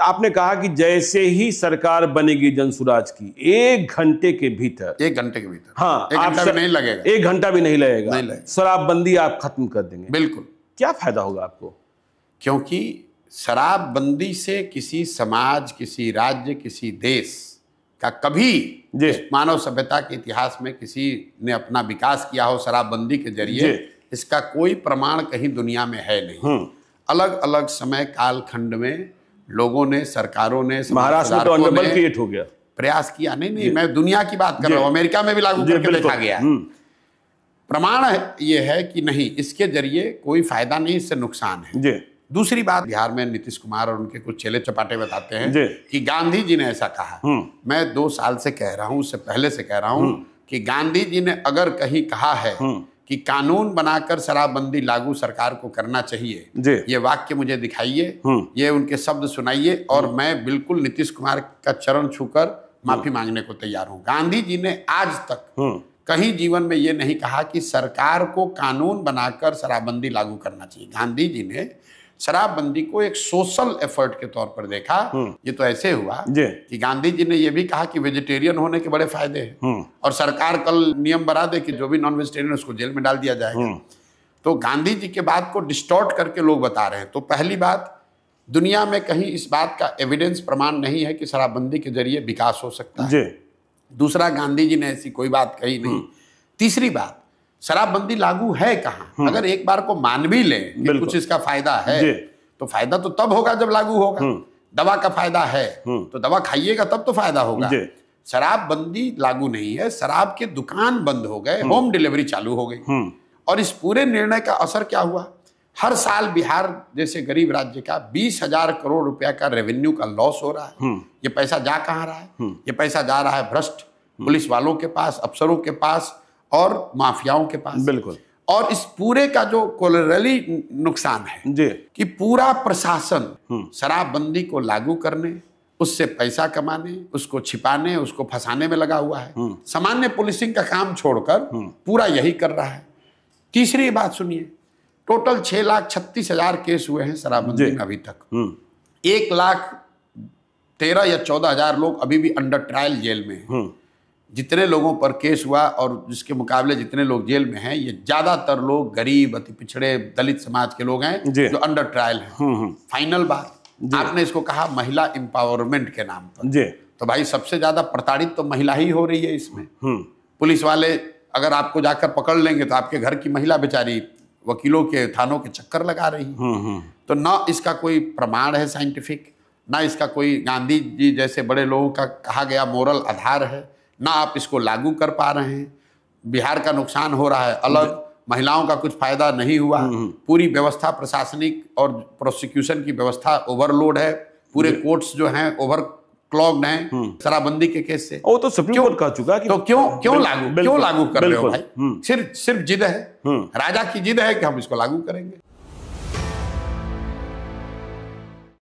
आपने कहा कि जैसे ही सरकार बनेगी जनसुराज की एक घंटे के भीतर। एक घंटे के भीतर। हाँ एक घंटा भी नहीं लगेगा। एक घंटा भी नहीं लगेगा। नहीं लगेगा। शराबबंदी आप खत्म कर देंगे। बिल्कुल। क्या फ़ायदा होगा आपको? क्योंकि शराबबंदी से किसी समाज किसी राज्य किसी देश का कभी जी। मानव सभ्यता के इतिहास में किसी ने अपना विकास किया हो शराबबंदी के ज़रिए इसका कोई प्रमाण कहीं दुनिया में है नहीं। हम्म। अलग अलग समय कालखंड में लोगों ने सरकारों ने महाराष्ट्र में तो क्रिएट हो गया। प्रयास किया। नहीं नहीं मैं दुनिया की बात कर रहा हूँ अमेरिका में भी लागू करके देखा गया। हम्म, प्रमाण ये है कि नहीं इसके ज़रिए कोई फ़ायदा नहीं इससे नुकसान है। जी। दूसरी बात बिहार में नीतीश कुमार और उनके कुछ चेले चपाटे बताते हैं। कि गांधी जी ने ऐसा कहा। हम्म। मैं दो साल से कह रहा हूँ उससे पहले से कह रहा हूँ कि गांधी जी ने अगर कहीं कहा है हम्म। कि कानून बनाकर शराबबंदी लागू सरकार को करना चाहिए। जी। ये वाक्य मुझे दिखाइए। हम्म। ये उनके शब्द सुनाइए और मैं बिल्कुल नीतीश कुमार का चरण छूकर माफ़ी मांगने को तैयार हूँ। गांधी जी ने आज तक हम्म। कहीं जीवन में ये नहीं कहा कि सरकार को कानून बनाकर शराबबंदी लागू करना चाहिए। गांधी जी ने शराबबंदी को एक सोशल एफर्ट के तौर पर देखा। ये तो ऐसे हुआ कि गांधी जी ने ये भी कहा कि वेजिटेरियन होने के बड़े फ़ायदे हैं। हम्म। और सरकार कल नियम बना दे कि जो भी नॉन वेजिटेरियन उसको जेल में डाल दिया जाएगा। हम्म। तो गांधी जी के बात को डिस्टॉर्ट करके लोग बता रहे हैं। तो पहली बात दुनिया में कहीं इस बात का एविडेंस प्रमाण नहीं है कि शराबबंदी के ज़रिए विकास हो सकता है। दूसरा गांधी जी ने ऐसी कोई बात कही नहीं। तीसरी बात शराबबंदी लागू है कहाँ? अगर एक बार को मान भी ले कि कुछ इसका फ़ायदा है तो फ़ायदा तो तब होगा जब लागू होगा। दवा का फ़ायदा है तो दवा खाइएगा तब तो फ़ायदा होगा। शराबबंदी लागू नहीं है शराब के दुकान बंद हो गए होम डिलीवरी चालू हो गई। हम्म। और इस पूरे निर्णय का असर क्या हुआ? हर साल बिहार जैसे गरीब राज्य का बीस हज़ार करोड़ रुपया का रेवेन्यू का लॉस हो रहा है। ये पैसा जा कहाँ रहा है? ये पैसा जा रहा है भ्रष्ट पुलिस वालों के पास अफसरों के पास और माफियाओं के पास। बिल्कुल। और इस पूरे का जो कोलरली नुकसान है जी। कि पूरा प्रशासन शराबबंदी को लागू करने उससे पैसा कमाने उसको छिपाने उसको फंसाने में लगा हुआ है। सामान्य पुलिसिंग का काम छोड़कर पूरा यही कर रहा है। तीसरी बात सुनिए टोटल छह लाख छत्तीस हज़ार केस हुए हैं शराबबंदी में अभी तक। हम्म। एक लाख तेरह या चौदह हज़ार लोग अभी भी अंडर ट्रायल जेल में हैं। हम्म। जितने लोगों पर केस हुआ और जिसके मुकाबले जितने लोग जेल में हैं ये ज़्यादातर लोग गरीब अति पिछड़े दलित समाज के लोग हैं जी। अंडर ट्रायल हैं। हम्म हम्म, फाइनल बात आपने इसको कहा महिला एम्पावरमेंट के नाम पर। जी। तो भाई सबसे ज़्यादा प्रताड़ित तो महिला ही हो रही है इसमें। हम्म। पुलिस वाले अगर आपको जाकर पकड़ लेंगे तो आपके घर की महिला बेचारी वकीलों के थानों के चक्कर लगा रही है। हम्म हम्म। तो ना इसका कोई प्रमाण है साइंटिफिक ना इसका कोई गांधी जी जैसे बड़े लोगों का कहा गया मोरल आधार है। ना आप इसको लागू कर पा रहे हैं। बिहार का नुकसान हो रहा है अलग महिलाओं का कुछ फ़ायदा नहीं हुआ। पूरी व्यवस्था प्रशासनिक और प्रोसिक्यूशन की व्यवस्था ओवरलोड है। पूरे कोर्ट्स जो हैं ओवर क्लॉग्ड हैं शराबबंदी के केस से। वो तो सुप्रीम कोर्ट कह चुका कि तो क्यों क्यों लागू क्यों लागू कर रहे हो भाई? हम्म। सिर्फ़ सिर्फ़ जिद है। हम्म। राजा की जिद है कि हम इसको लागू करेंगे।